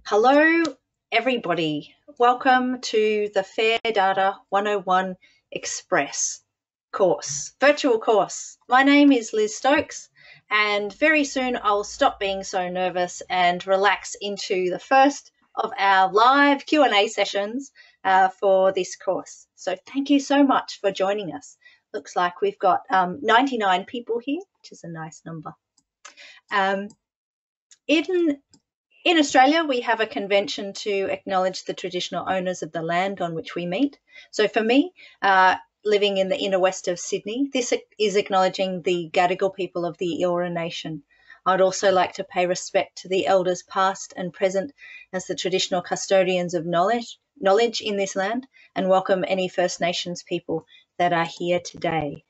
Hello, everybody. Welcome to the Fair Data 101 Express course, virtual course. My name is Liz Stokes, and very soon I'll stop being so nervous and relax into the first of our live Q&A sessions uh, for this course. So thank you so much for joining us. Looks like we've got um, 99 people here, which is a nice number. Um, in in Australia, we have a convention to acknowledge the traditional owners of the land on which we meet. So for me, uh, living in the inner west of Sydney, this is acknowledging the Gadigal people of the Eora Nation. I'd also like to pay respect to the elders past and present as the traditional custodians of knowledge, knowledge in this land and welcome any First Nations people that are here today.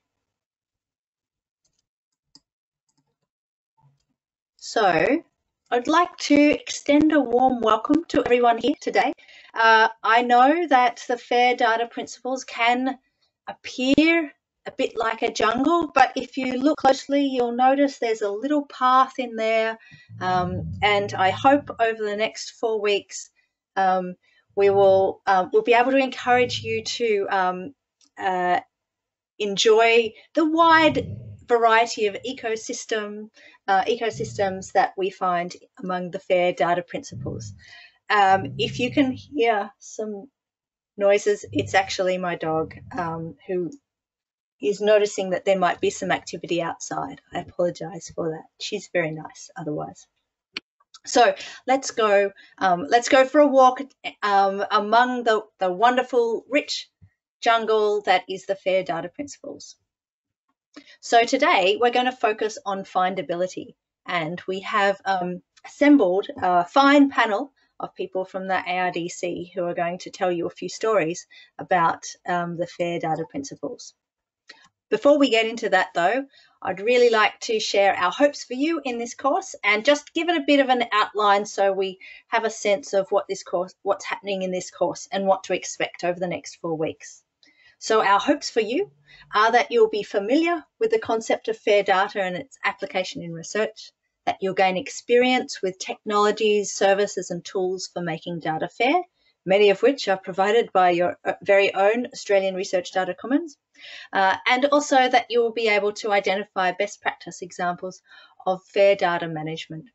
So I'd like to extend a warm welcome to everyone here today. Uh, I know that the FAIR data principles can appear a bit like a jungle, but if you look closely, you'll notice there's a little path in there. Um, and I hope over the next four weeks, um, we will uh, we'll be able to encourage you to um, uh, enjoy the wide variety of ecosystem uh, ecosystems that we find among the FAIR data principles. Um, if you can hear some noises, it's actually my dog um, who is noticing that there might be some activity outside. I apologize for that. She's very nice otherwise. So let's go. Um, let's go for a walk um, among the, the wonderful, rich jungle that is the FAIR data principles. So today we're going to focus on findability and we have um, assembled a fine panel of people from the ARDC who are going to tell you a few stories about um, the FAIR data principles. Before we get into that though, I'd really like to share our hopes for you in this course and just give it a bit of an outline so we have a sense of what this course, what's happening in this course and what to expect over the next four weeks. So our hopes for you are that you'll be familiar with the concept of fair data and its application in research, that you'll gain experience with technologies, services and tools for making data fair, many of which are provided by your uh, very own Australian Research Data Commons, uh, and also that you will be able to identify best practice examples of fair data management.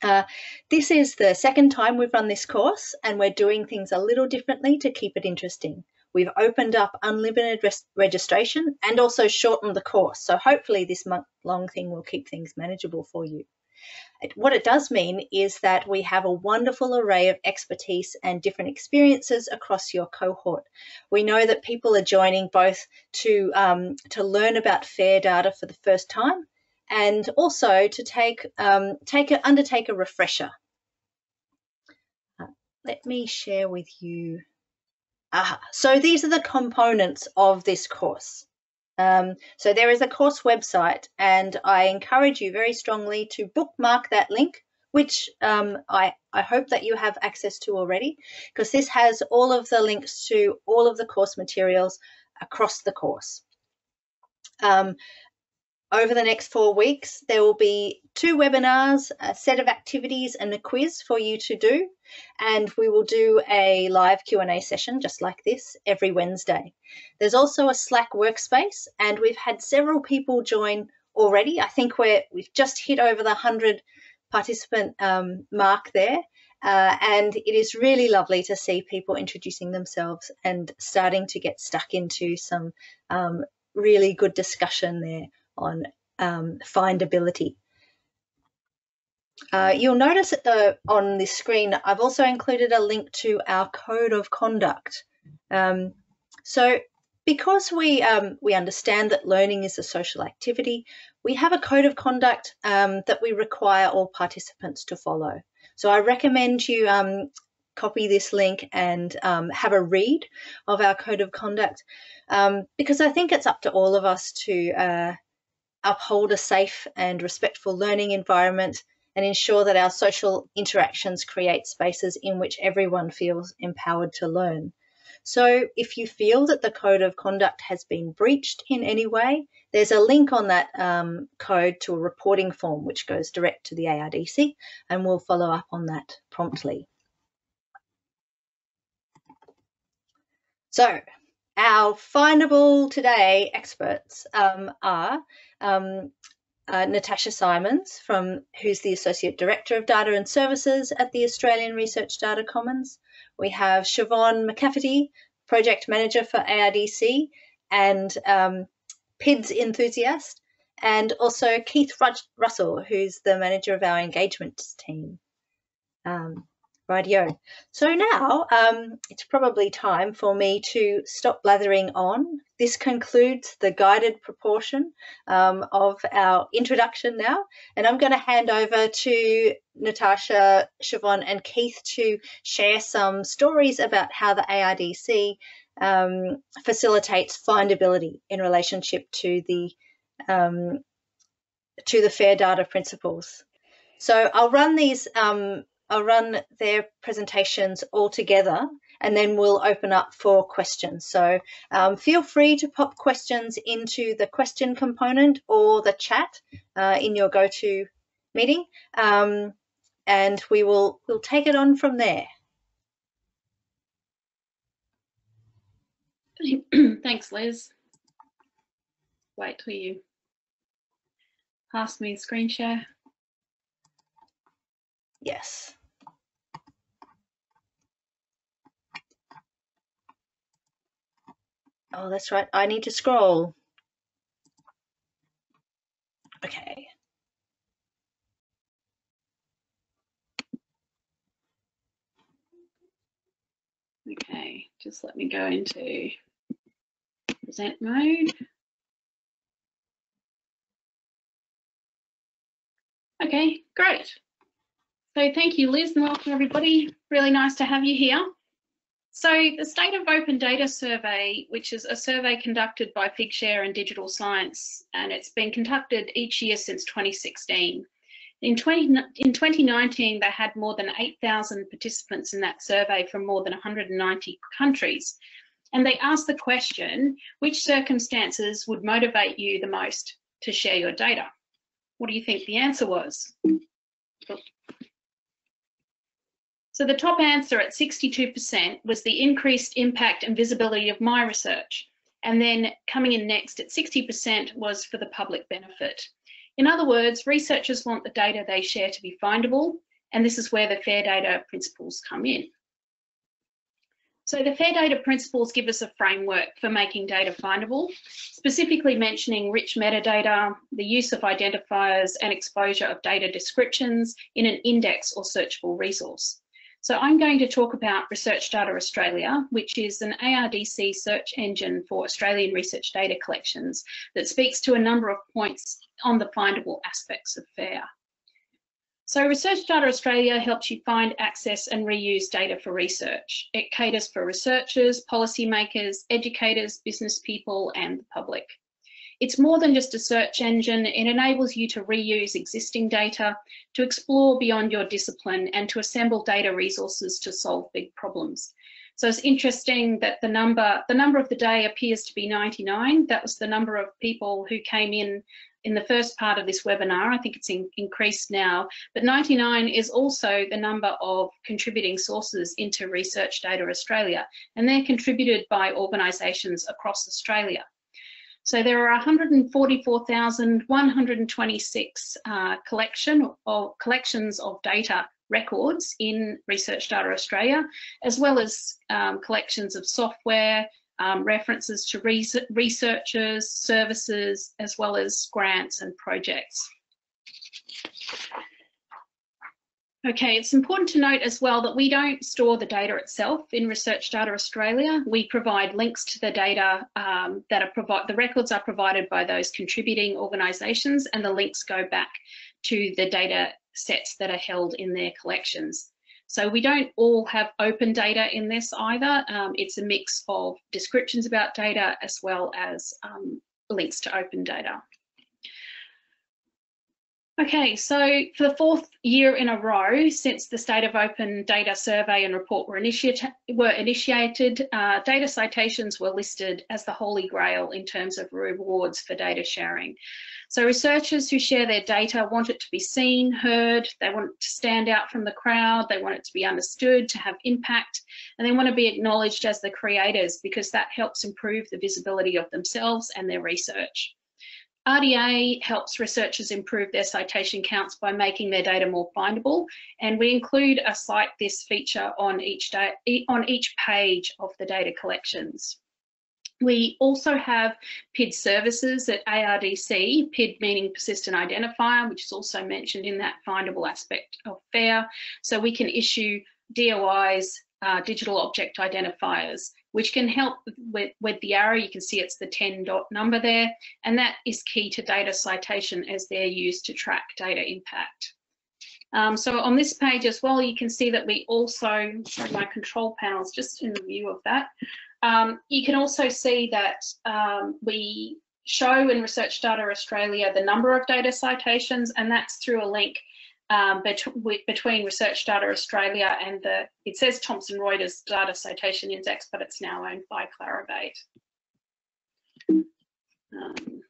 Uh, this is the second time we've run this course and we're doing things a little differently to keep it interesting. We've opened up unlimited registration and also shortened the course. So hopefully this month long thing will keep things manageable for you. It, what it does mean is that we have a wonderful array of expertise and different experiences across your cohort. We know that people are joining both to, um, to learn about FAIR data for the first time and also to take, um, take a, undertake a refresher. Uh, let me share with you uh, so these are the components of this course. Um, so there is a course website, and I encourage you very strongly to bookmark that link, which um, I, I hope that you have access to already, because this has all of the links to all of the course materials across the course. Um, over the next four weeks, there will be two webinars, a set of activities and a quiz for you to do. And we will do a live Q&A session just like this every Wednesday. There's also a Slack workspace and we've had several people join already. I think we're, we've just hit over the 100 participant um, mark there. Uh, and it is really lovely to see people introducing themselves and starting to get stuck into some um, really good discussion there on um, findability. Uh, you'll notice at the on this screen, I've also included a link to our code of conduct. Um, so because we um, we understand that learning is a social activity, we have a code of conduct um, that we require all participants to follow. So I recommend you um, copy this link and um, have a read of our code of conduct um, because I think it's up to all of us to uh, uphold a safe and respectful learning environment, and ensure that our social interactions create spaces in which everyone feels empowered to learn. So if you feel that the code of conduct has been breached in any way, there's a link on that um, code to a reporting form which goes direct to the ARDC and we'll follow up on that promptly. So our findable today experts um, are um, uh, Natasha Simons, from who's the Associate Director of Data and Services at the Australian Research Data Commons. We have Siobhann McCafferty, Project Manager for ARDC and um, PIDS enthusiast, and also Keith Russell, who's the manager of our engagement team. Um, Radio. So now um, it's probably time for me to stop blathering on. This concludes the guided proportion um, of our introduction now, and I'm going to hand over to Natasha, Siobhann, and Keith to share some stories about how the ARDC um, facilitates findability in relationship to the um, to the fair data principles. So I'll run these um, I'll run their presentations all together and then we'll open up for questions. So um, feel free to pop questions into the question component or the chat uh, in your go-to meeting um, and we will we'll take it on from there. Thanks, Liz. Wait till you pass me screen share. Yes. Oh, that's right. I need to scroll. Okay. Okay, just let me go into present mode. Okay, great. So thank you, Liz, and welcome everybody. Really nice to have you here. So the State of Open Data Survey, which is a survey conducted by Figshare and Digital Science, and it's been conducted each year since 2016. In, 20, in 2019, they had more than 8,000 participants in that survey from more than 190 countries. And they asked the question, which circumstances would motivate you the most to share your data? What do you think the answer was? So the top answer at 62% was the increased impact and visibility of my research. And then coming in next at 60% was for the public benefit. In other words, researchers want the data they share to be findable, and this is where the fair data principles come in. So the fair data principles give us a framework for making data findable, specifically mentioning rich metadata, the use of identifiers and exposure of data descriptions in an index or searchable resource. So I'm going to talk about Research Data Australia, which is an ARDC search engine for Australian research data collections that speaks to a number of points on the findable aspects of FAIR. So Research Data Australia helps you find, access and reuse data for research. It caters for researchers, policymakers, educators, business people and the public. It's more than just a search engine. It enables you to reuse existing data, to explore beyond your discipline and to assemble data resources to solve big problems. So it's interesting that the number, the number of the day appears to be 99. That was the number of people who came in in the first part of this webinar. I think it's in, increased now, but 99 is also the number of contributing sources into Research Data Australia, and they're contributed by organisations across Australia. So there are 144,126 uh, collection of collections of data records in Research Data Australia, as well as um, collections of software, um, references to researchers, services, as well as grants and projects. Okay, it's important to note as well that we don't store the data itself in Research Data Australia. We provide links to the data um, that are provide the records are provided by those contributing organisations, and the links go back to the data sets that are held in their collections. So we don't all have open data in this either. Um, it's a mix of descriptions about data as well as um, links to open data. Okay, so for the fourth year in a row since the State of Open Data Survey and Report were, initiate, were initiated, uh, data citations were listed as the holy grail in terms of rewards for data sharing. So researchers who share their data want it to be seen, heard, they want it to stand out from the crowd, they want it to be understood, to have impact, and they want to be acknowledged as the creators because that helps improve the visibility of themselves and their research. RDA helps researchers improve their citation counts by making their data more findable, and we include a Cite This feature on each, on each page of the data collections. We also have PID services at ARDC, PID meaning persistent identifier, which is also mentioned in that findable aspect of FAIR. So we can issue DOIs, uh, digital object identifiers, which can help with, with the arrow. You can see it's the 10 dot number there, and that is key to data citation as they're used to track data impact. Um, so on this page as well, you can see that we also, sorry, my control panels, just in view of that, um, you can also see that um, we show in Research Data Australia the number of data citations, and that's through a link um, bet between Research Data Australia and the, it says Thomson Reuters Data Citation Index, but it's now owned by Clarivate. Um,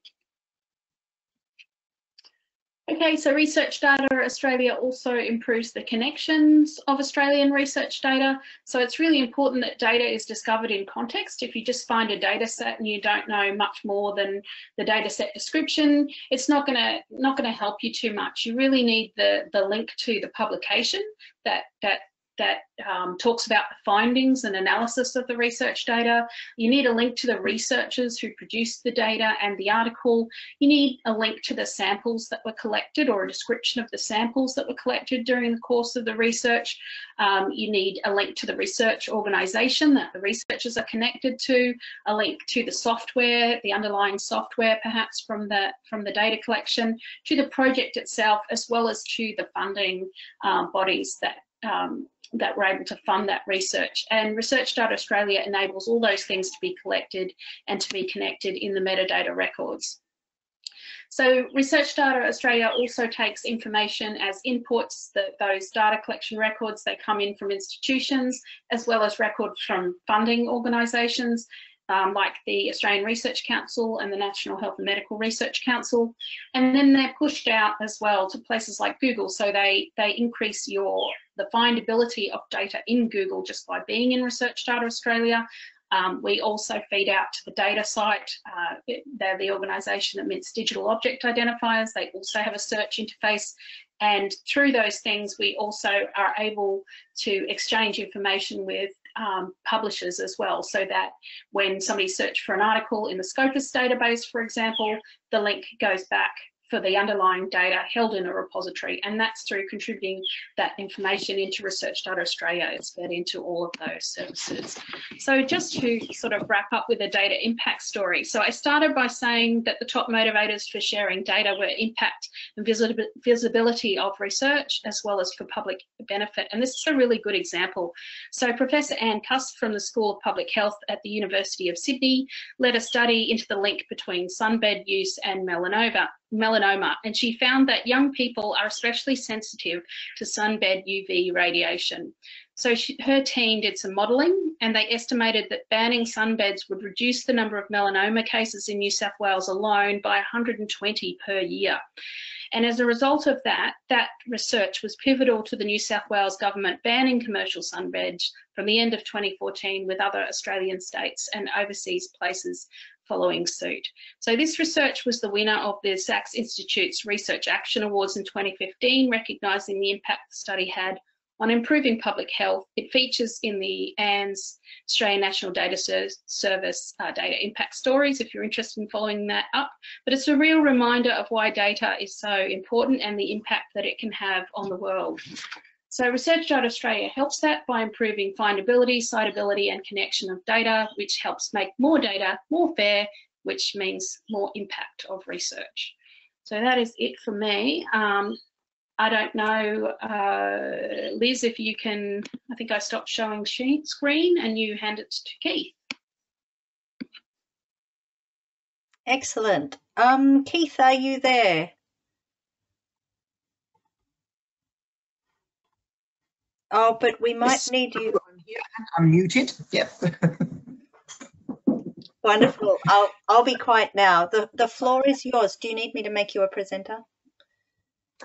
Okay, so Research Data Australia also improves the connections of Australian research data. So it's really important that data is discovered in context. If you just find a data set and you don't know much more than the data set description, it's not gonna not gonna help you too much. You really need the, the link to the publication that, that that um, talks about the findings and analysis of the research data. You need a link to the researchers who produced the data and the article. You need a link to the samples that were collected or a description of the samples that were collected during the course of the research. Um, you need a link to the research organisation that the researchers are connected to, a link to the software, the underlying software perhaps from the, from the data collection, to the project itself, as well as to the funding um, bodies that um, that we're able to fund that research. And Research Data Australia enables all those things to be collected and to be connected in the metadata records. So Research Data Australia also takes information as inputs, that those data collection records, they come in from institutions, as well as records from funding organisations, um, like the Australian Research Council and the National Health and Medical Research Council. And then they're pushed out as well to places like Google. So they, they increase your the findability of data in Google just by being in Research Data Australia. Um, we also feed out to the DataCite. Uh, they're the organisation that mints digital object identifiers. They also have a search interface. And through those things, we also are able to exchange information with um, publishers as well, so that when somebody search for an article in the Scopus database, for example, the link goes back for the underlying data held in a repository and that's through contributing that information into Research Data Australia. It's fed into all of those services. So just to sort of wrap up with a data impact story. So I started by saying that the top motivators for sharing data were impact and visibility of research as well as for public benefit. And this is a really good example. So Professor Anne Cust from the School of Public Health at the University of Sydney led a study into the link between sunbed use and melanoma melanoma, and she found that young people are especially sensitive to sunbed UV radiation. So she, her team did some modelling and they estimated that banning sunbeds would reduce the number of melanoma cases in New South Wales alone by 120 per year. And as a result of that, that research was pivotal to the New South Wales government banning commercial sunbeds from the end of 2014 with other Australian states and overseas places following suit. So this research was the winner of the Sax Institute's Research Action Awards in 2015, recognising the impact the study had on improving public health. It features in the ANDS Australian National Data Service uh, data impact stories if you're interested in following that up. But it's a real reminder of why data is so important and the impact that it can have on the world. So Research Australia helps that by improving findability, citability and connection of data, which helps make more data more fair, which means more impact of research. So that is it for me. Um, I don't know, uh, Liz, if you can, I think I stopped showing screen and you hand it to Keith. Excellent. Um, Keith, are you there? Oh, but we might Yes. need you. I'm here and I'm muted. Yep. Wonderful. I'll I'll be quiet now. The the floor is yours. Do you need me to make you a presenter?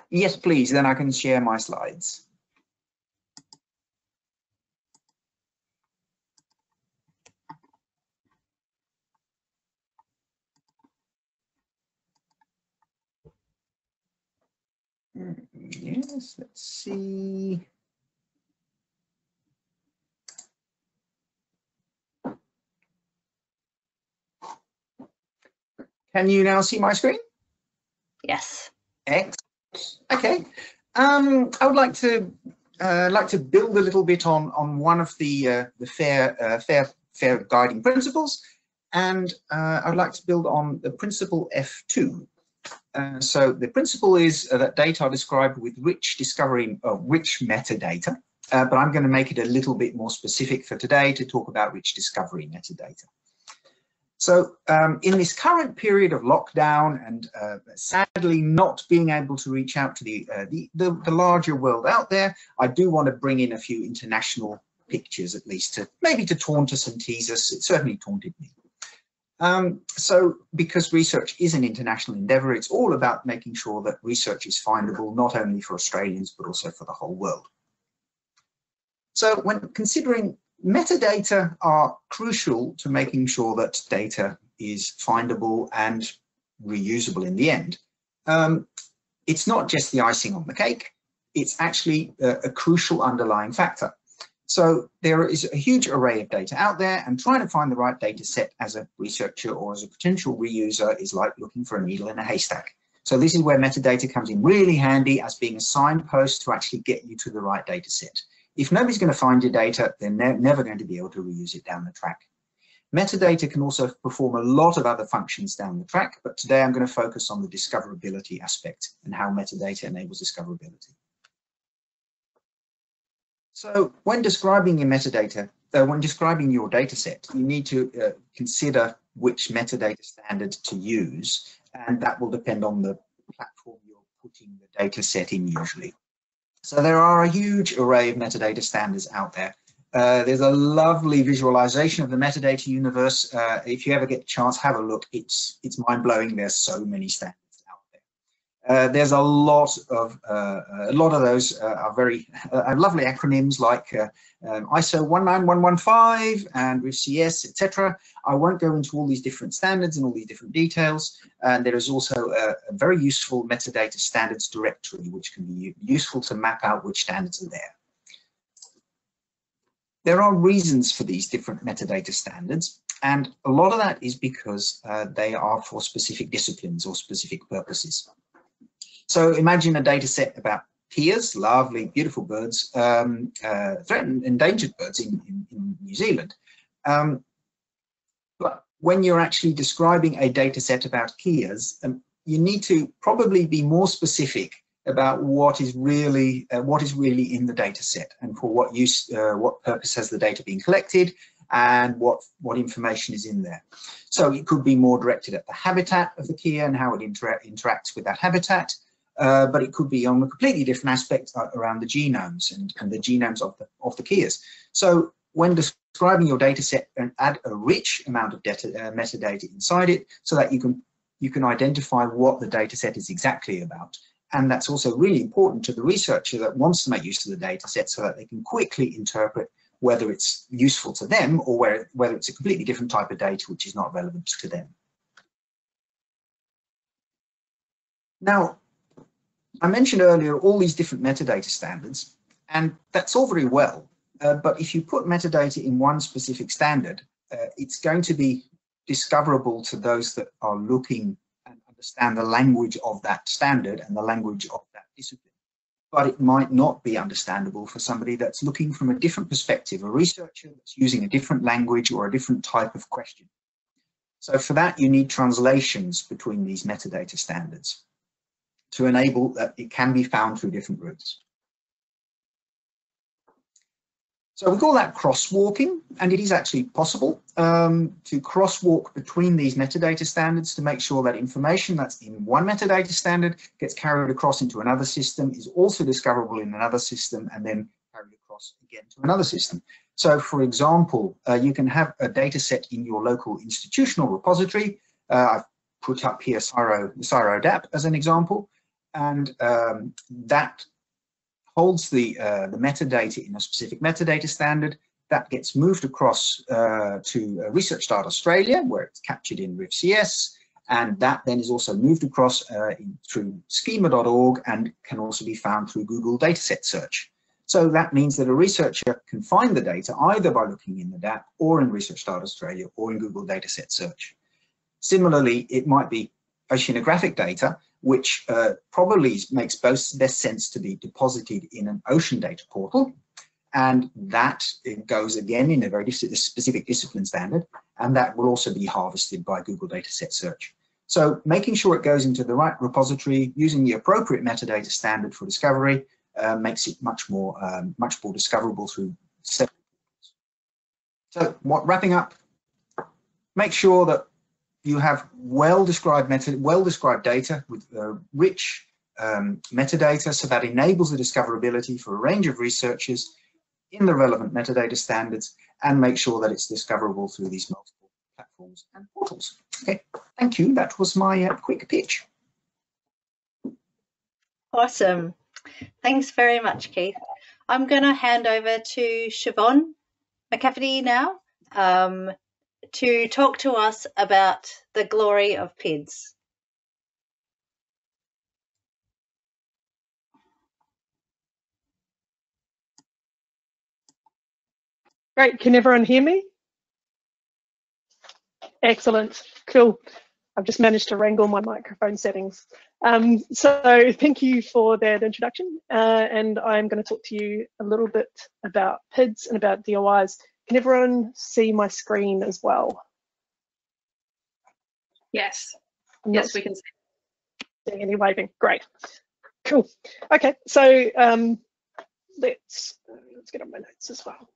yes, please. Then I can share my slides. Mm, Yes, let's see. Can you now see my screen? Yes. Excellent. Okay. Um, I would like to uh, like to build a little bit on on one of the uh, the fair uh, fair fair guiding principles, and uh, I would like to build on the principle F2. Uh, so the principle is uh, that data are described with rich discovery uh, rich metadata, uh, but I'm going to make it a little bit more specific for today to talk about rich discovery metadata. So um, in this current period of lockdown and uh, sadly not being able to reach out to the, uh, the, the, the larger world out there, I do want to bring in a few international pictures at least to maybe to taunt us and tease us. It certainly taunted me. Um, so because research is an international endeavor, it's all about making sure that research is findable, not only for Australians, but also for the whole world. So when considering metadata are crucial to making sure that data is findable and reusable in the end. Um, it's not just the icing on the cake, it's actually a, a, crucial underlying factor. So there is a huge array of data out there and trying to find the right data set as a researcher or as a potential reuser is like looking for a needle in a haystack. So this is where metadata comes in really handy as being a signpost to actually get you to the right data set. If nobody's going to find your data, they're ne never going to be able to reuse it down the track. Metadata can also perform a lot of other functions down the track, but today I'm going to focus on the discoverability aspect and how metadata enables discoverability. So when describing your metadata, uh, when describing your data set, you need to uh, consider which metadata standard to use, and that will depend on the platform you're putting the data set in usually. So there are a huge array of metadata standards out there. Uh, there's a lovely visualization of the metadata universe. Uh, if you ever get a chance, have a look. It's it's mind blowing. There's so many standards. Uh, there's a lot of uh, a lot of those uh, are very uh, lovely acronyms like um, ISO 19115 and RIF-CS, etc. I won't go into all these different standards and all these different details. And there is also a, a very useful metadata standards directory, which can be useful to map out which standards are there. There are reasons for these different metadata standards, and a lot of that is because uh, they are for specific disciplines or specific purposes. So imagine a data set about keas, lovely, beautiful birds, um, uh, threatened, endangered birds in, in, in New Zealand. Um, but when you're actually describing a data set about keas, um, you need to probably be more specific about what is really uh, what is really in the data set and for what use, uh, what purpose has the data been collected, and what what information is in there. So it could be more directed at the habitat of the kea and how it intera interacts with that habitat. Uh, but it could be on a completely different aspect around the genomes and, and, the genomes of the of the keas. So when describing your data set, and add a rich amount of data, uh, metadata inside it, so that you can you can identify what the data set is exactly about. And that's also really important to the researcher that wants to make use of the data set, so that they can quickly interpret whether it's useful to them or where, whether it's a completely different type of data which is not relevant to them. Now, I mentioned earlier all these different metadata standards, and that's all very well. Uh, but if you put metadata in one specific standard, uh, it's going to be discoverable to those that are looking and understand the language of that standard and the language of that discipline. But it might not be understandable for somebody that's looking from a different perspective, a researcher that's using a different language or a different type of question. So for that, you need translations between these metadata standards to enable that it can be found through different routes. So we call that crosswalking, and it is actually possible um, to crosswalk between these metadata standards to make sure that information that's in one metadata standard gets carried across into another system, is also discoverable in another system, and then carried across again to another system. So for example, uh, you can have a data set in your local institutional repository. Uh, I've put up here CSIRO, CSIRO DAP as an example, and um, that holds the, uh, the metadata in a specific metadata standard that gets moved across uh, to uh, ResearchData Australia, where it's captured in RIF-CS, and that then is also moved across uh, in, through schema.org and can also be found through Google Dataset Search. So that means that a researcher can find the data either by looking in the DAP or in ResearchData Australia or in Google Dataset Search. Similarly, it might be oceanographic data, which uh, probably makes best, best sense to be deposited in an ocean data portal. And that goes again in a very specific discipline standard, and that will also be harvested by Google Dataset Search. So making sure it goes into the right repository, using the appropriate metadata standard for discovery, uh, makes it much more um, much more discoverable through So what wrapping up, make sure that you have well-described method, well-described data with uh, rich um, metadata so that enables the discoverability for a range of researchers in the relevant metadata standards and make sure that it's discoverable through these multiple platforms and portals. Okay, thank you. That was my uh, quick pitch. Awesome. Thanks very much, Keith. I'm going to hand over to Siobhann McCafferty now um, to talk to us about the glory of PIDs. Great, can everyone hear me? Excellent, cool. I've just managed to wrangle my microphone settings. Um, so thank you for that introduction. Uh, and I'm going to talk to you a little bit about PIDs and about DOIs. Can everyone see my screen as well? Yes. yes, we can see. Seeing any waving. Great. Cool. Okay, so um, let's let's get on my notes as well.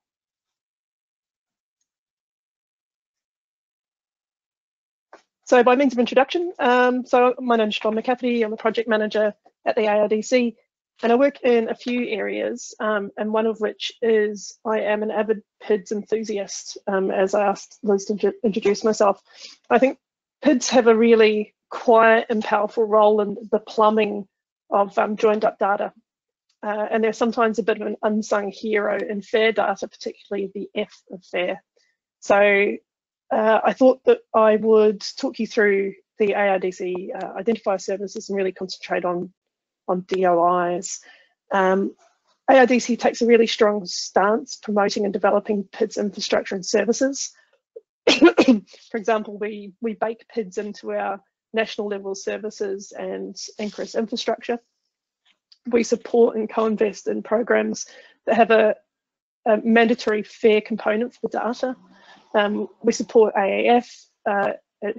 So by means of introduction, um, so my name is Siobhann McCafferty, I'm a project manager at the ARDC, and I work in a few areas, um, and one of which is I am an avid PIDs enthusiast, um, as I asked Liz to introduce myself. I think PIDs have a really quiet and powerful role in the plumbing of um, joined up data. Uh, and they're sometimes a bit of an unsung hero in FAIR data, particularly the F of FAIR. So uh, I thought that I would talk you through the ARDC uh, identifier services and really concentrate on, on DOIs. Um, ARDC takes a really strong stance promoting and developing PIDs infrastructure and services. For example, we, we bake PIDs into our national level services and NCRIS infrastructure. We support and co-invest in programs that have a, a mandatory FAIR component for data um, we support AAF, uh,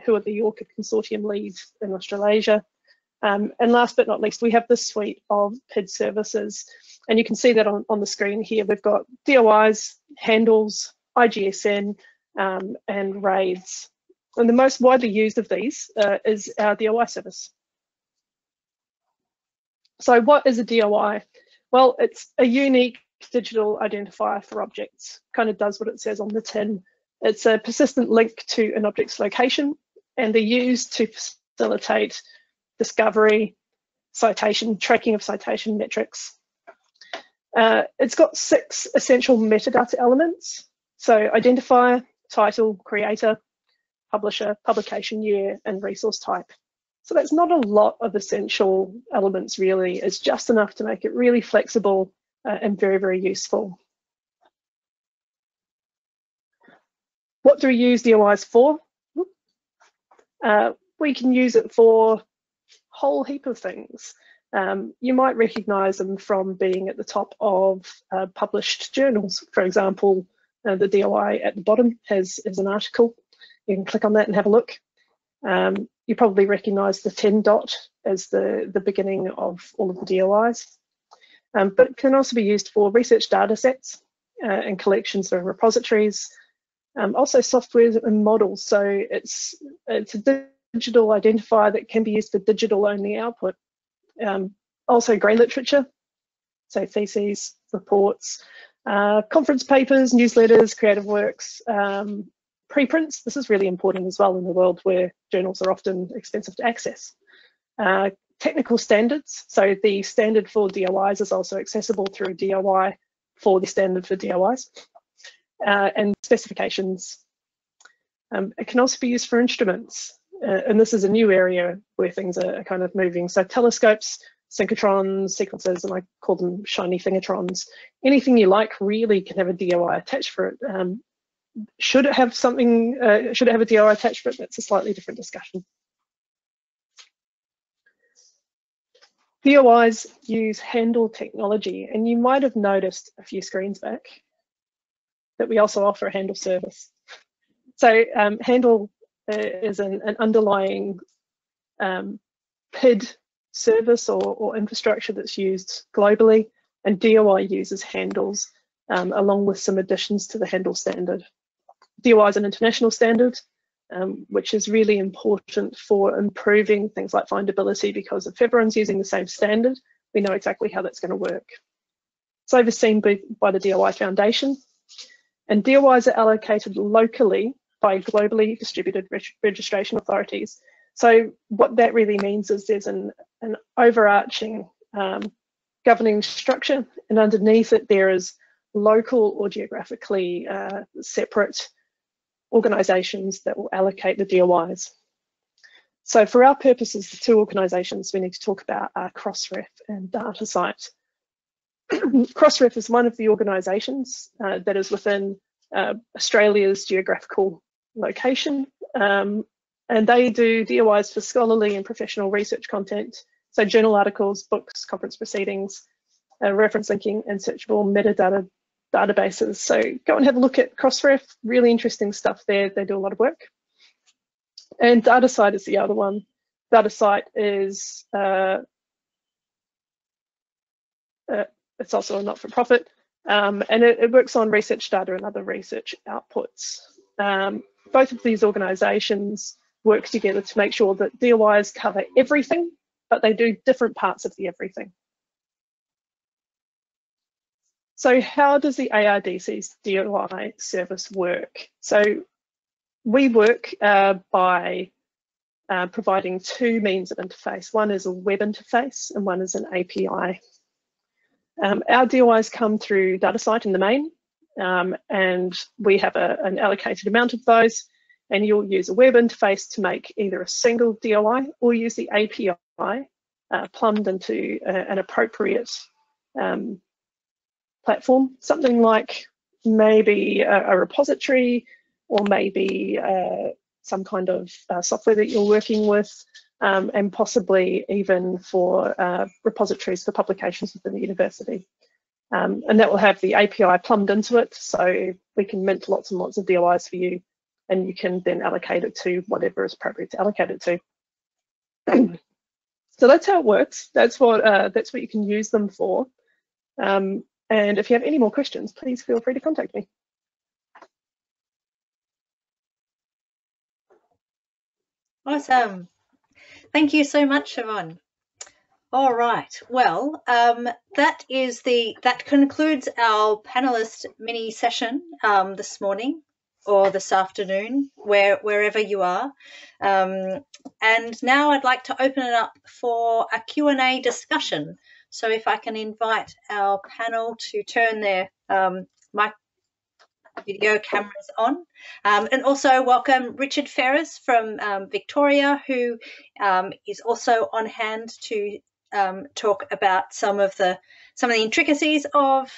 who are the ORCID consortium leads in Australasia. Um, and last but not least, we have this suite of PID services. And you can see that on, on the screen here. We've got DOIs, handles, IGSN, um, and RAIDs. And the most widely used of these uh, is our DOI service. So what is a DOI? Well, it's a unique digital identifier for objects, kind of does what it says on the tin. It's a persistent link to an object's location, and they're used to facilitate discovery, citation, tracking of citation metrics. Uh, it's got six essential metadata elements. So identifier, title, creator, publisher, publication year, and resource type. So that's not a lot of essential elements really. It's just enough to make it really flexible uh, and very, very useful. What do we use DOIs for? Uh, we can use it for whole heap of things. Um, you might recognize them from being at the top of uh, published journals. For example, uh, the DOI at the bottom has, has an article. You can click on that and have a look. Um, you probably recognize the 10 dot as the, the beginning of all of the DOIs. Um, but it can also be used for research data sets uh, and collections of repositories, um, also software and models. So it's, it's a digital identifier that can be used for digital only output. Um, also grey literature. so theses, reports, uh, conference papers, newsletters, creative works, um, preprints. This is really important as well in a world where journals are often expensive to access. Uh, technical standards. So the standard for DOIs is also accessible through DOI for the standard for DOIs. Uh, and specifications. Um, it can also be used for instruments. Uh, and this is a new area where things are kind of moving. So telescopes, synchrotrons, sequencers, and I call them shiny thingatrons. Anything you like really can have a DOI attached for it. Um, should it have something, uh, should it have a DOI attached for it? That's a slightly different discussion. DOIs use Handle technology, and you might have noticed a few screens back that we also offer a Handle service. So um, Handle is an, an underlying um, PID service or, or, infrastructure that's used globally, and DOI uses handles um, along with some additions to the handle standard. DOI is an international standard, um, which is really important for improving things like findability because if everyone's using the same standard, we know exactly how that's going to work. It's overseen by, by the DOI Foundation, and DOIs are allocated locally by globally distributed reg registration authorities. So what that really means is there's an, an overarching um, governing structure, and underneath it there is local or geographically uh, separate organisations that will allocate the DOIs. So for our purposes, the two organisations we need to talk about are Crossref and DataCite. Crossref is one of the organisations uh, that is within uh, Australia's geographical location, um, and they do DOIs for scholarly and professional research content, so journal articles, books, conference proceedings, uh, reference linking, and searchable metadata databases. So go and have a look at Crossref, really interesting stuff there. They do a lot of work. And DataCite is the other one. DataCite is, uh, uh, it's also a not-for-profit, um, and it, it, works on research data and other research outputs. Um, both of these organisations work together to make sure that DOIs cover everything, but they do different parts of the everything. So how does the ARDC's DOI service work? So we work uh, by uh, providing two means of interface. One is a web interface and one is an API. Um, our DOIs come through DataCite in the main um, and we have a, an allocated amount of those and you'll use a web interface to make either a single DOI or use the API uh, plumbed into a, an appropriate um, platform, something like maybe a, a repository or maybe uh, some kind of uh, software that you're working with, um, and possibly even for uh, repositories for publications within the university. Um, and that will have the API plumbed into it, so we can mint lots and lots of DOIs for you, and you can then allocate it to whatever is appropriate to allocate it to. so that's how it works. That's what uh, that's what you can use them for. Um, and if you have any more questions, please feel free to contact me. Awesome. Thank you so much, Siobhann. All right. Well, um, that is the that concludes our panelist mini session um, this morning or this afternoon, where wherever you are. Um, and now I'd like to open it up for a Q&A discussion. So if I can invite our panel to turn their um, mic video cameras on. Um, and also welcome Richard Ferrers from um, Victoria, who um, is also on hand to um, talk about some of the some of the intricacies of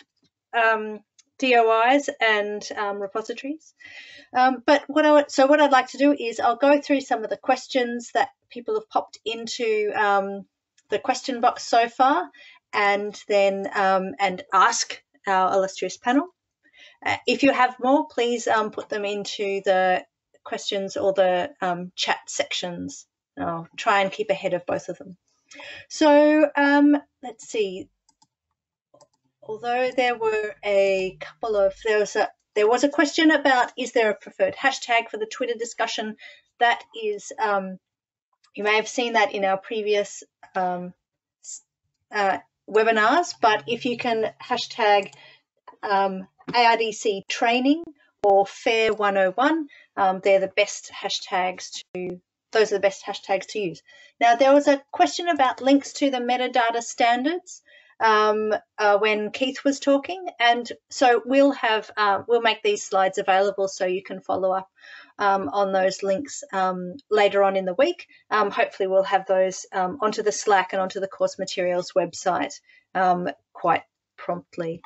um, DOIs and um, repositories. but what I so what I'd like to do is I'll go through some of the questions that people have popped into the question box so far and then um, and ask our illustrious panel. Uh, if you have more, please um, put them into the questions or the um, chat sections. I'll try and keep ahead of both of them. So um, let's see. Although there were a couple of there was a there was a question about is there a preferred hashtag for the Twitter discussion? That is um, you may have seen that in our previous um, uh, webinars, but if you can hashtag um, ARDC training or FAIR 101, um, they're the best hashtags to, those are the best hashtags to use. Now, there was a question about links to the metadata standards um, uh, when Keith was talking, and so we'll have, uh, we'll make these slides available so you can follow up um, on those links um, later on in the week. Um, hopefully we'll have those um, onto the Slack and onto the course materials website um, quite promptly.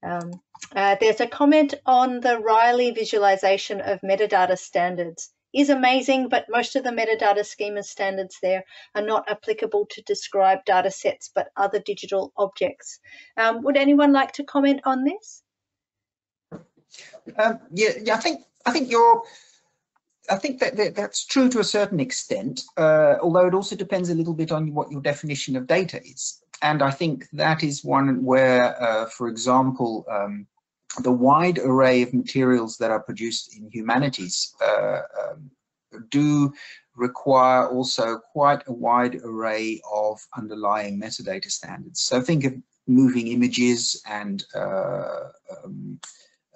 Uh, there's a comment on the Riley visualization of metadata standards is amazing, but most of the metadata schema standards there are not applicable to describe data sets, but other digital objects. Um, would anyone like to comment on this? Um, yeah, yeah, I think I think you're I think that, that, that's true to a certain extent, uh, although it also depends a little bit on what your definition of data is. And I think that is one where, uh, for example, um, the wide array of materials that are produced in humanities uh, um, do require also quite a wide array of underlying metadata standards. So think of moving images and uh, um,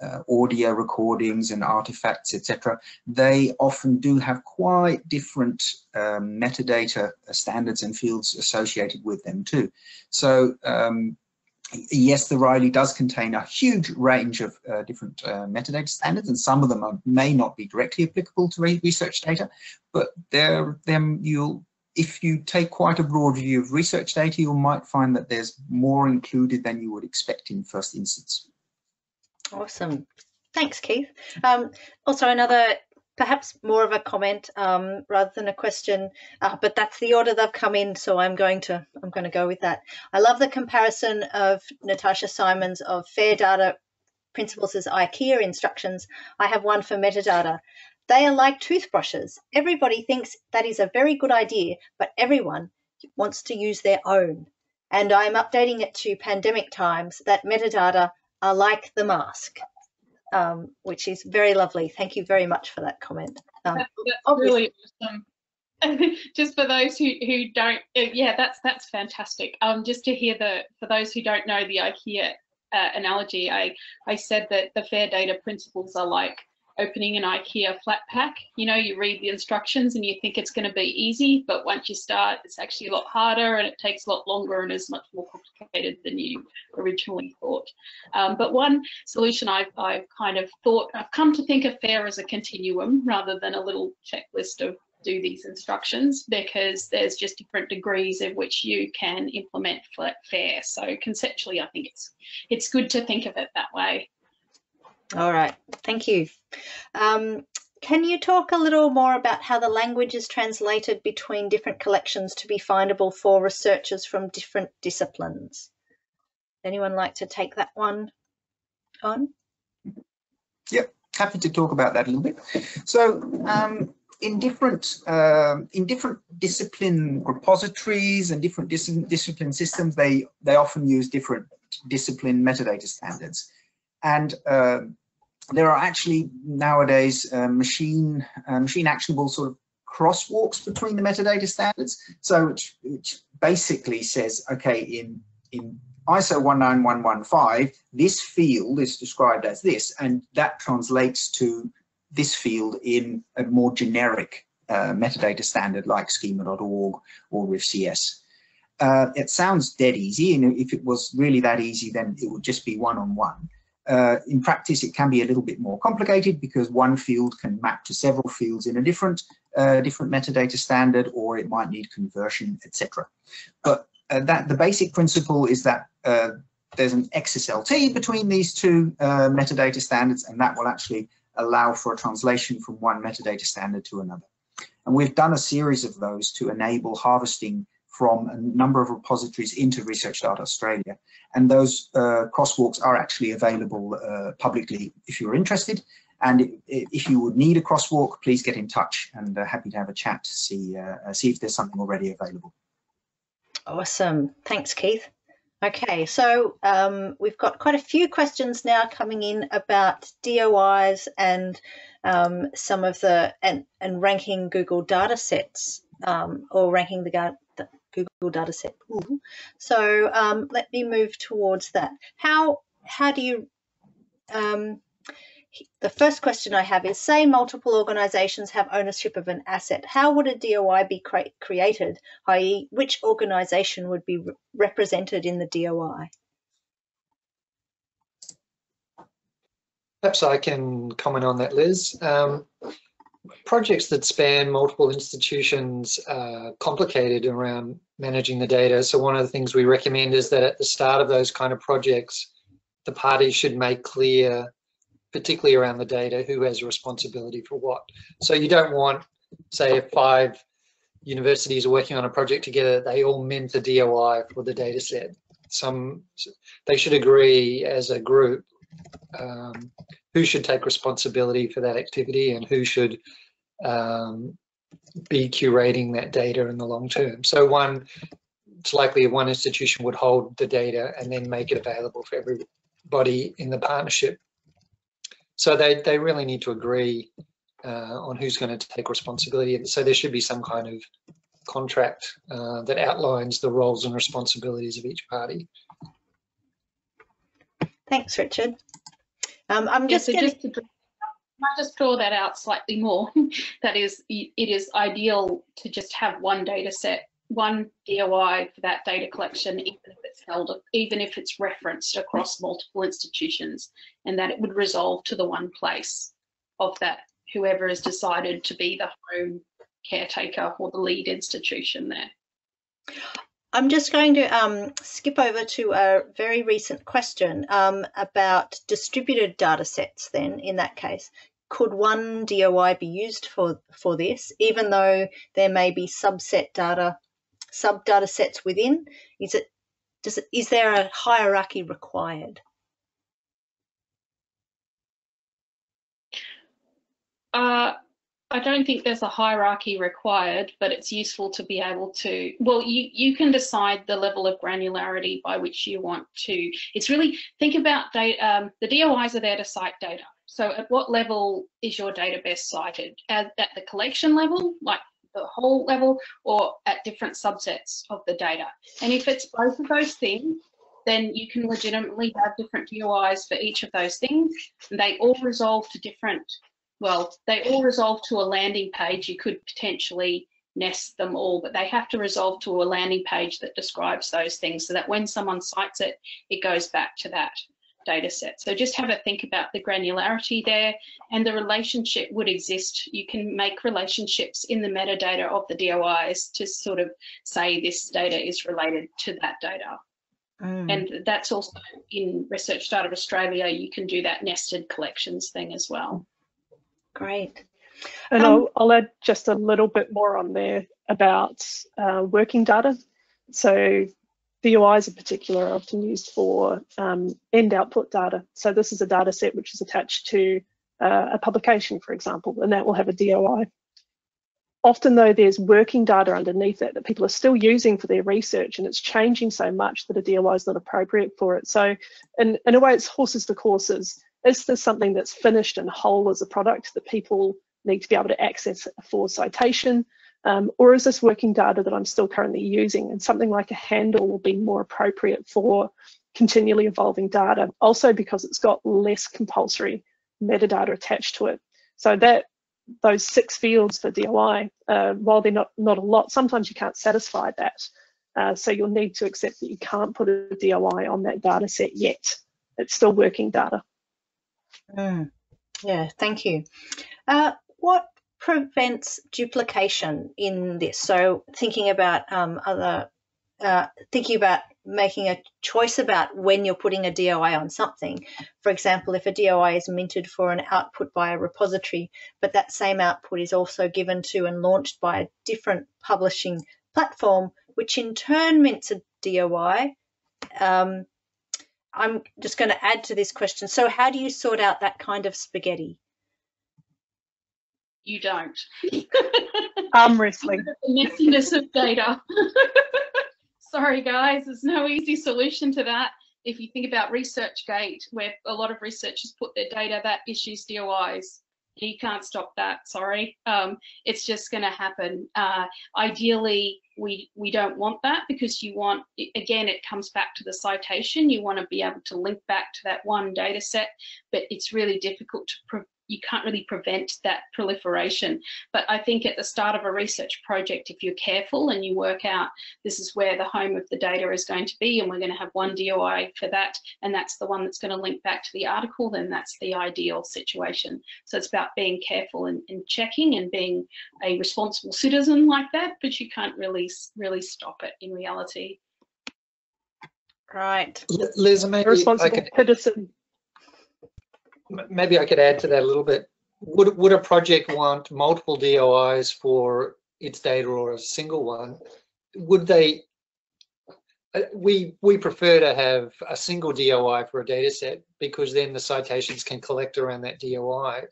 uh, audio recordings and artifacts, etc., they often do have quite different um, metadata standards and fields associated with them too. So um, yes, the Riley does contain a huge range of uh, different uh, metadata standards, and some of them are, may not be directly applicable to research data, but there, them you'll if you take quite a broad view of research data, you might find that there's more included than you would expect in first instance. Awesome. Thanks, Keith. Um, also, another perhaps more of a comment um, rather than a question, uh, but that's the order they've come in, so I'm going to I'm going to go with that. I love the comparison of Natasha Simons of fair data principles as IKEA instructions. I have one for metadata. They are like toothbrushes. Everybody thinks that is a very good idea, but everyone wants to use their own. And I'm updating it to pandemic times that metadata are like the mask, um, which is very lovely. Thank you very much for that comment. Um, that's, really awesome. just for those who, who don't, uh, yeah, that's that's fantastic. Um, just to hear the, for those who don't know the IKEA uh, analogy, I, I said that the fair data principles are like opening an IKEA flat pack. You know, you read the instructions and you think it's going to be easy, but once you start, it's actually a lot harder and it takes a lot longer and is much more complicated than you originally thought. Um, but one solution I've, I've kind of thought, I've come to think of FAIR as a continuum rather than a little checklist of do these instructions because there's just different degrees of which you can implement FAIR. So conceptually, I think it's it's good to think of it that way. All right, thank you. Um, can you talk a little more about how the language is translated between different collections to be findable for researchers from different disciplines? Anyone like to take that one on? Yep, happy to talk about that a little bit. So um, in different uh, in different discipline repositories and different dis discipline systems, they they often use different discipline metadata standards. And uh, there are actually nowadays uh, machine uh, machine actionable sort of crosswalks between the metadata standards. So which, which basically says, okay, in in ISO 19115, this field is described as this, and that translates to this field in a more generic uh, metadata standard like schema.org or RIF-CS. Uh, it sounds dead easy, and if it was really that easy, then it would just be one-on-one. -on -one. Uh, in practice, it can be a little bit more complicated because one field can map to several fields in a different uh, different metadata standard, or it might need conversion, etc. But uh, that the basic principle is that uh, there's an XSLT between these two uh, metadata standards, and that will actually allow for a translation from one metadata standard to another. And we've done a series of those to enable harvesting from a number of repositories into Research Data Australia. And those uh, crosswalks are actually available uh, publicly if you're interested. And if you would need a crosswalk, please get in touch and uh, happy to have a chat to see, uh, see if there's something already available. Awesome. Thanks, Keith. Okay, so um, we've got quite a few questions now coming in about DOIs and um, some of the and, and ranking Google data sets um, or ranking the Google dataset. Ooh. So um, let me move towards that. How how do you um, the first question I have is say multiple organizations have ownership of an asset. How would a DOI be cre created, i.e., which organization would be re represented in the DOI? Perhaps I can comment on that, Liz. Um, projects that span multiple institutions are complicated around managing the data. So one of the things we recommend is that at the start of those kind of projects, the parties should make clear particularly around the data, who has responsibility for what. So you don't want, say, if five universities are working on a project together, they all mint a DOI for the data set. Some, they should agree as a group um, who should take responsibility for that activity and who should um, be curating that data in the long term. So one, it's likely one institution would hold the data and then make it available for everybody in the partnership so they, they really need to agree uh, on who's going to take responsibility. And so there should be some kind of contract uh, that outlines the roles and responsibilities of each party. Thanks, Richard. Um, I'm just, yeah, so just to, I just draw that out slightly more. that is, it is ideal to just have one data set one DOI for that data collection, even if it's held, even if it's referenced across multiple institutions, and that it would resolve to the one place of that whoever has decided to be the home caretaker or the lead institution there. I'm just going to um, skip over to a very recent question um, about distributed data sets then in that case. Could one DOI be used for, for this, even though there may be subset data sub data sets within? Is it does it, is there a hierarchy required? Uh, I don't think there's a hierarchy required, but it's useful to be able to, well, you, you can decide the level of granularity by which you want to. It's really, think about data, um, the DOIs are there to cite data. So at what level is your data best cited? At, at the collection level, like the whole level or at different subsets of the data. And if it's both of those things, then you can legitimately have different DOIs for each of those things. And they all resolve to different, well, they all resolve to a landing page. You could potentially nest them all, but they have to resolve to a landing page that describes those things so that when someone cites it, it goes back to that data set. So just have a think about the granularity there and the relationship would exist. You can make relationships in the metadata of the DOIs to sort of say this data is related to that data. Mm. And that's also in Research Data Australia, you can do that nested collections thing as well. Great. And um, I'll, I'll add just a little bit more on there about uh, working data. So DOIs in particular are often used for um, end output data. So this is a data set which is attached to uh, a publication, for example, and that will have a DOI. Often though, there's working data underneath it that people are still using for their research and it's changing so much that a DOI is not appropriate for it. So in, in a way, it's horses for courses. Is this something that's finished and whole as a product that people need to be able to access for citation? Um, or is this working data that I'm still currently using? And something like a handle will be more appropriate for continually evolving data, also because it's got less compulsory metadata attached to it. So that those six fields for DOI, uh, while they're not, not a lot, sometimes you can't satisfy that. Uh, so you'll need to accept that you can't put a DOI on that data set yet. It's still working data. Mm. Yeah, thank you. Uh, what prevents duplication in this? So thinking about um, other, uh, thinking about making a choice about when you're putting a DOI on something. For example, if a DOI is minted for an output by a repository, but that same output is also given to and launched by a different publishing platform, which in turn mints a DOI. Um, I'm just going to add to this question. So how do you sort out that kind of spaghetti? you don't. Arm wrestling. the messiness of data. Sorry, guys, there's no easy solution to that. If you think about ResearchGate, where a lot of researchers put their data, that issues DOIs. You can't stop that. Sorry, um, it's just going to happen. Uh, ideally, we we don't want that because you want again it comes back to the citation. You want to be able to link back to that one data set, but it's really difficult to you can't really prevent that proliferation. But I think at the start of a research project, if you're careful and you work out this is where the home of the data is going to be, and we're going to have one DOI for that, and that's the one that's going to link back to the article, then that's the ideal situation. So it's about being careful and, and checking and being a responsible citizen like that, but you can't really really stop it in reality. Right. Liz, maybe responsible citizen maybe I could add to that a little bit. Would, would a project want multiple DOIs for its data or a single one? Would they, uh, we, we prefer to have a single DOI for a data set because then the citations can collect around that DOI.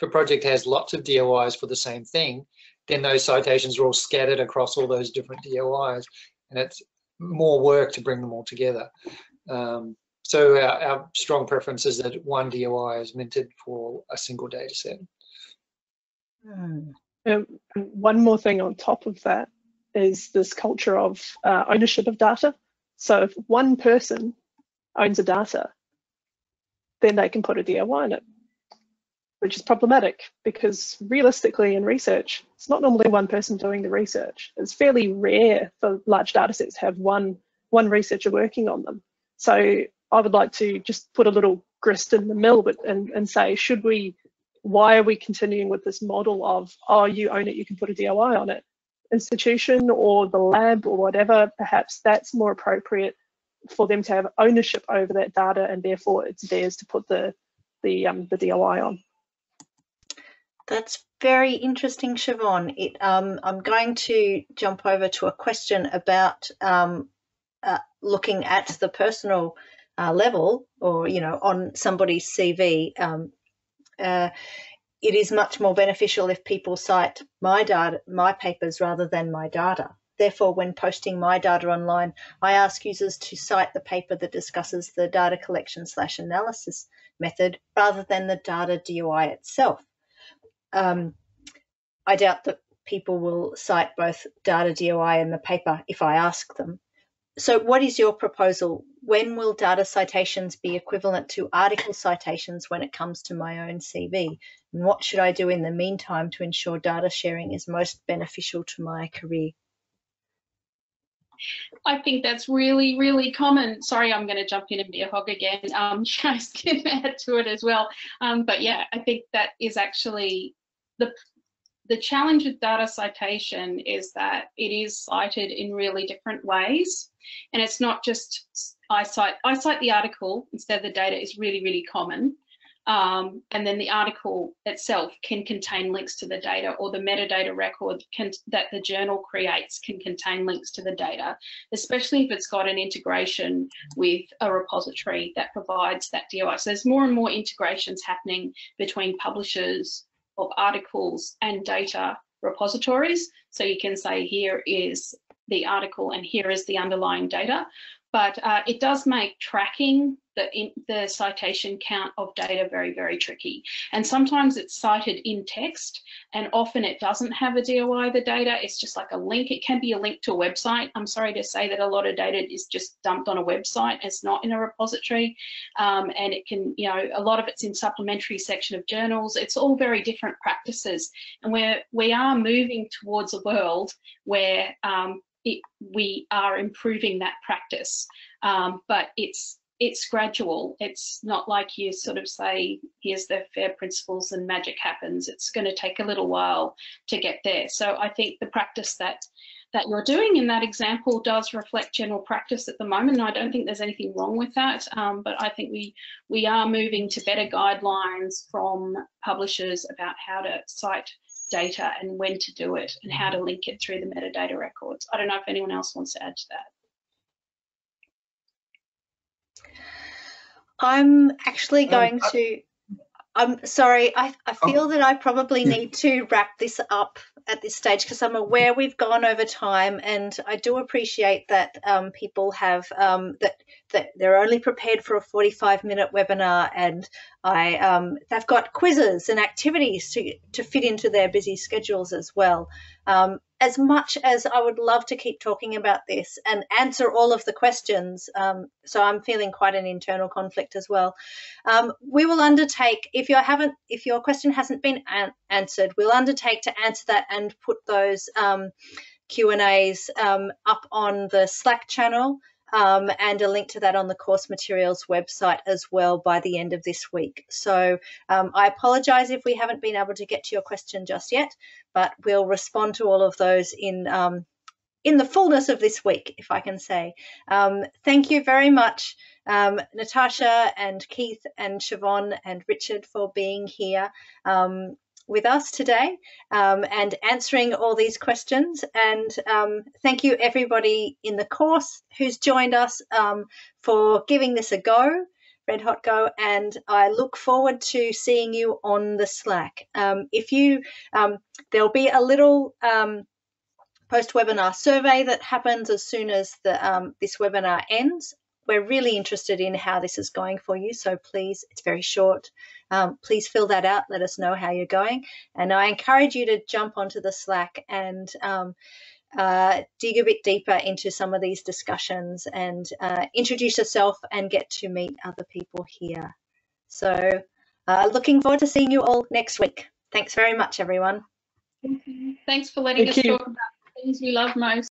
If a project has lots of DOIs for the same thing, then those citations are all scattered across all those different DOIs and it's more work to bring them all together. Um, so our, our, strong preference is that one DOI is minted for a single data set. Hmm. Um, one more thing on top of that is this culture of uh, ownership of data. So if one person owns a data, then they can put a DOI in it, which is problematic because realistically in research, it's not normally one person doing the research. It's fairly rare for large data sets to have one, one researcher working on them. So I would like to just put a little grist in the mill but, and, and say, should we, why are we continuing with this model of, oh, you own it, you can put a DOI on it? Institution or the lab or whatever, perhaps that's more appropriate for them to have ownership over that data and therefore it's theirs to put the, the, um, the DOI on. That's very interesting, Siobhann. It, um, I'm going to jump over to a question about um, uh, looking at the personal uh, level or you know on somebody's CV, um, uh, it is much more beneficial if people cite my data, my papers rather than my data. Therefore, when posting my data online, I ask users to cite the paper that discusses the data collection slash analysis method rather than the data DOI itself. Um, I doubt that people will cite both data DOI and the paper if I ask them. So what is your proposal? When will data citations be equivalent to article citations when it comes to my own CV? And what should I do in the meantime to ensure data sharing is most beneficial to my career? I think that's really, really common. Sorry, I'm going to jump in and be a hog again. Um, you guys can add to it as well. Um, but yeah, I think that is actually the the challenge with data citation is that it is cited in really different ways. And it's not just I cite, I cite the article instead of the data is really, really common. Um, and then the article itself can contain links to the data or the metadata record can, that the journal creates can contain links to the data, especially if it's got an integration with a repository that provides that DOI. So there's more and more integrations happening between publishers of articles and data repositories. So you can say here is the article and here is the underlying data. But uh, it does make tracking the, in, the citation count of data very, very tricky. And sometimes it's cited in text and often it doesn't have a DOI the data. It's just like a link. It can be a link to a website. I'm sorry to say that a lot of data is just dumped on a website. It's not in a repository. Um, and it can, you know, a lot of it's in supplementary section of journals. It's all very different practices. And we're, we are moving towards a world where um, it, we are improving that practice. Um, but it's it's gradual. It's not like you sort of say, here's the FAIR principles and magic happens. It's going to take a little while to get there. So I think the practice that that you're doing in that example does reflect general practice at the moment. I don't think there's anything wrong with that. Um, but I think we we are moving to better guidelines from publishers about how to cite data and when to do it and how to link it through the metadata records. I don't know if anyone else wants to add to that. I'm actually um, going um, to. I'm sorry. I, I feel oh. that I probably need to wrap this up at this stage because I'm aware we've gone over time, and I do appreciate that um, people have um, that that they're only prepared for a 45 minute webinar, and I um, they've got quizzes and activities to to fit into their busy schedules as well. Um, as much as I would love to keep talking about this and answer all of the questions, um, so I'm feeling quite an internal conflict as well. Um, we will undertake if you haven't, if your question hasn't been an answered, we'll undertake to answer that and put those um, Q and A's um, up on the Slack channel. Um, and a link to that on the course materials website as well by the end of this week. So um, I apologise if we haven't been able to get to your question just yet, but we'll respond to all of those in um, in the fullness of this week, if I can say. Um, thank you very much, um, Natasha and Keith and Siobhann and Richard for being here um, with us today um, and answering all these questions. And um, thank you everybody in the course who's joined us um, for giving this a go. Red Hot Go, and I look forward to seeing you on the Slack. Um, if you, um, there'll be a little um, post-webinar survey that happens as soon as the um, this webinar ends. We're really interested in how this is going for you, so please, it's very short. Um, please fill that out. Let us know how you're going, and I encourage you to jump onto the Slack and um, uh, dig a bit deeper into some of these discussions and uh, introduce yourself and get to meet other people here. So, uh, looking forward to seeing you all next week. Thanks very much, everyone. Thanks for letting Thank us you. talk about things we love most.